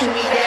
should be